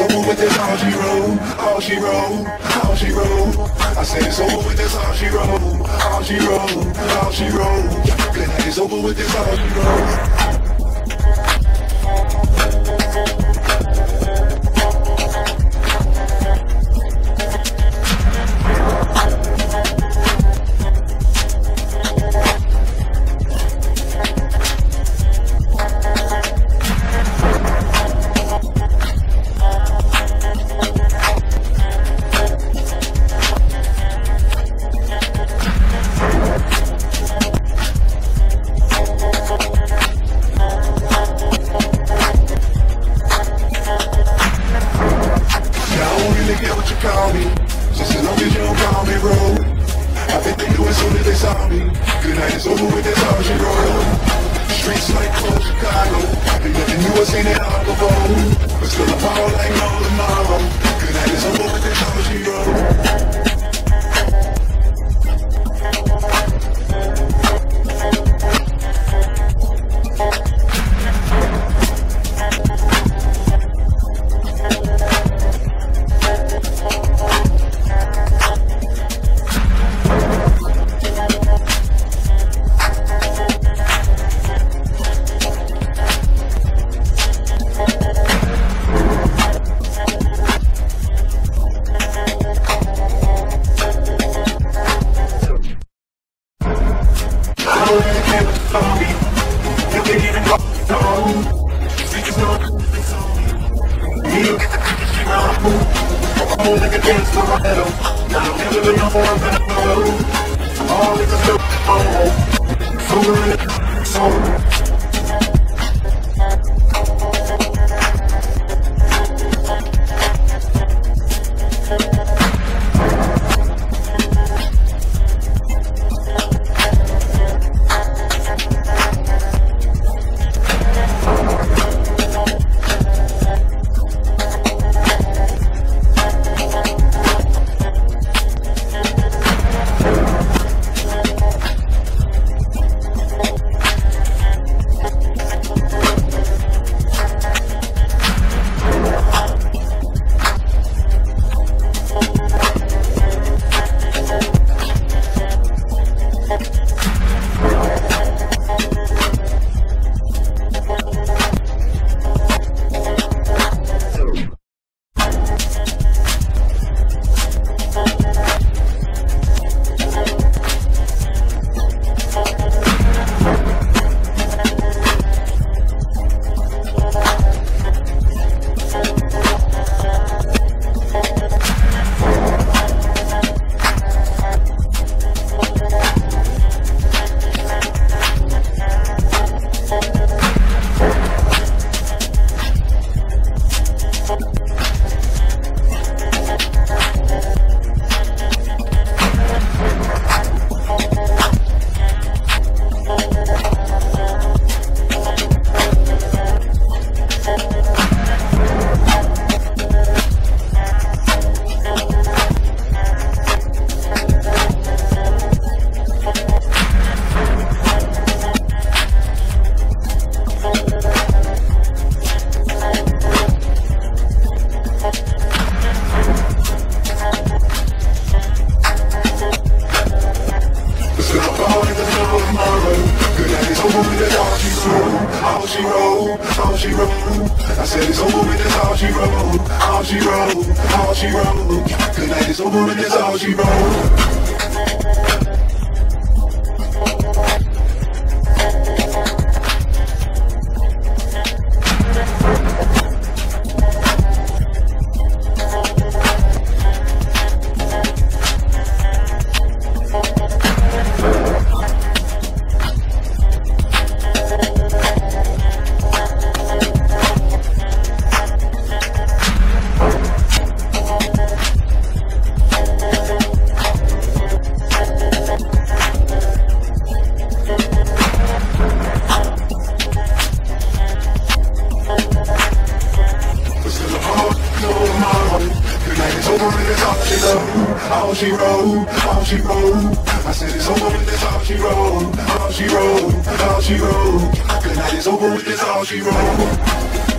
it's over with, this how she roll, how she roll, how she roll. I said it's over with, this how she roll, how she roll, how she roll. Good night, it's over with, this how she roll. Over with, that's all she wrote. Streets like cold Chicago. Ain't nothing new, I seen it all before. But still I fall like no tomorrow. Only gonna dance for my head Now I'm off on the road. All niggas know home. Somewhere in the song. Still All she wrote, all she wrote. I said it's over with, that's all she wrote. All she wrote, all she wrote. Good night is over with, that's all she wrote. Over with, that's all she wrote. All she wrote, all she wrote. I said it's over with, that's all she wrote. All she wrote, all she wrote. Good night is over with, that's all she wrote.